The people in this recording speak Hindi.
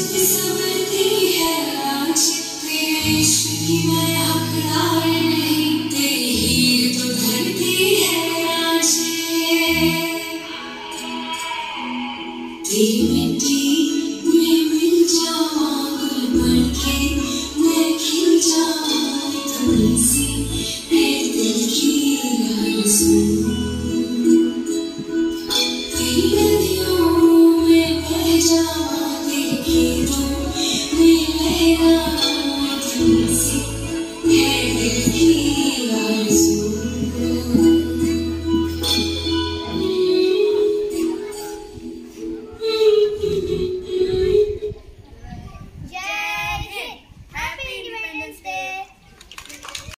चुप समझती है आज। तेरे इश्क की मैं हकदार नहीं, तेरी हीर तो धरती है आज। तेरी मिट्टी में मिल जावा गुल बन के मैं खिल जावा तुमसे मेरे दिल की आरज़ू तेरी Jesus.